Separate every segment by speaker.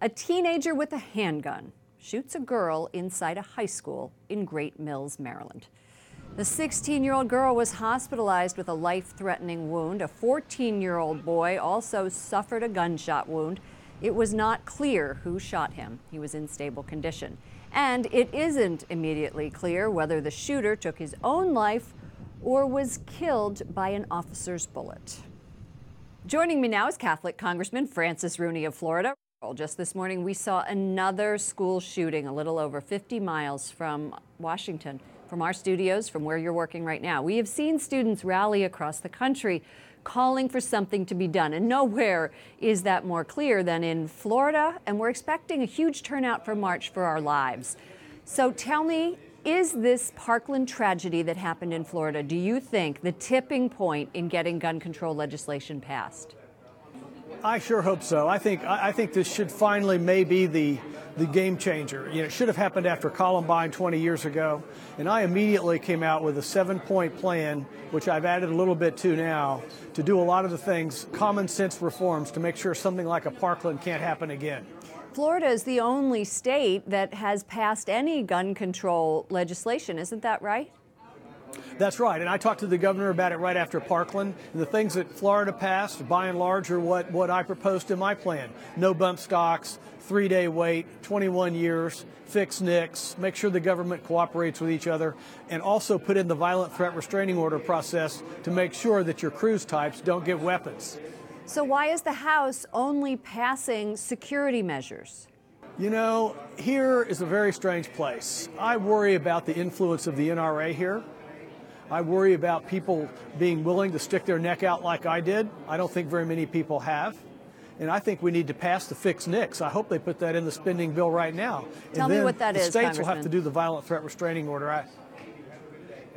Speaker 1: A teenager with a handgun shoots a girl inside a high school in Great Mills, Maryland. The 16 year old girl was hospitalized with a life threatening wound. A 14 year old boy also suffered a gunshot wound. It was not clear who shot him. He was in stable condition. And it isn't immediately clear whether the shooter took his own life or was killed by an officer's bullet. Joining me now is Catholic Congressman Francis Rooney of Florida. Just this morning, we saw another school shooting a little over 50 miles from Washington, from our studios, from where you're working right now. We have seen students rally across the country calling for something to be done, and nowhere is that more clear than in Florida, and we're expecting a huge turnout for March for Our Lives. So tell me, is this Parkland tragedy that happened in Florida, do you think, the tipping point in getting gun control legislation passed?
Speaker 2: I sure hope so. I think I think this should finally maybe be the the game changer. You know, it should have happened after Columbine 20 years ago, and I immediately came out with a seven-point plan, which I've added a little bit to now, to do a lot of the things, common sense reforms, to make sure something like a Parkland can't happen again.
Speaker 1: Florida is the only state that has passed any gun control legislation, isn't that right?
Speaker 2: That's right, and I talked to the governor about it right after Parkland. And the things that Florida passed, by and large, are what, what I proposed in my plan. No bump stocks, three day wait, 21 years, fix NICS, make sure the government cooperates with each other, and also put in the violent threat restraining order process to make sure that your Cruz types don't get weapons.
Speaker 1: So, why is the House only passing security measures?
Speaker 2: You know, here is a very strange place. I worry about the influence of the NRA here. I worry about people being willing to stick their neck out like I did. I don't think very many people have. And I think we need to pass the fix NICS. I hope they put that in the spending bill right now.
Speaker 1: Tell
Speaker 2: and
Speaker 1: me what that
Speaker 2: the
Speaker 1: is,
Speaker 2: states will have to do the violent threat restraining order. I,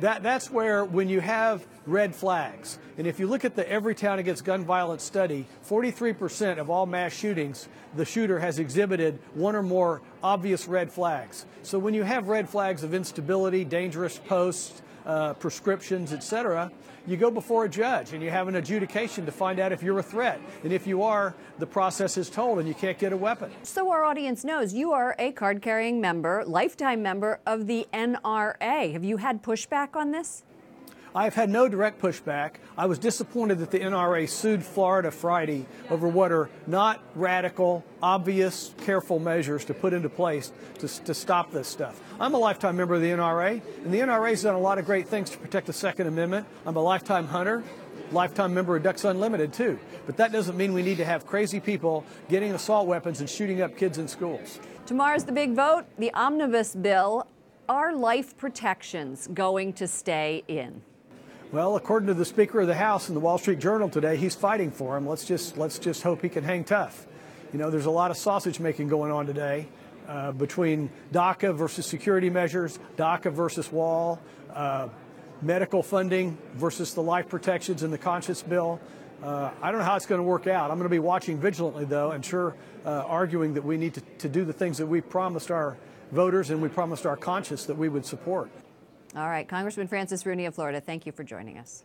Speaker 2: that, that's where, when you have red flags, and if you look at the Everytown Against Gun Violence study, 43% of all mass shootings, the shooter has exhibited one or more obvious red flags. So when you have red flags of instability, dangerous posts, uh, prescriptions, etc., you go before a judge and you have an adjudication to find out if you're a threat. And if you are, the process is told and you can't get a weapon.
Speaker 1: So our audience knows you are a card carrying member, lifetime member of the NRA. Have you had pushback on this?
Speaker 2: I've had no direct pushback. I was disappointed that the NRA sued Florida Friday over what are not radical, obvious, careful measures to put into place to, to stop this stuff. I'm a lifetime member of the NRA, and the NRA has done a lot of great things to protect the Second Amendment. I'm a lifetime hunter, lifetime member of Ducks Unlimited, too. But that doesn't mean we need to have crazy people getting assault weapons and shooting up kids in schools.
Speaker 1: Tomorrow's the big vote, the omnibus bill. Are life protections going to stay in?
Speaker 2: Well, according to the Speaker of the House in the Wall Street Journal today, he's fighting for him. Let's just let's just hope he can hang tough. You know, there's a lot of sausage making going on today uh, between DACA versus security measures, DACA versus wall, uh, medical funding versus the life protections in the conscience bill. Uh, I don't know how it's going to work out. I'm going to be watching vigilantly, though, and sure uh, arguing that we need to, to do the things that we promised our voters and we promised our conscience that we would support.
Speaker 1: All right, Congressman Francis Rooney of Florida, thank you for joining us.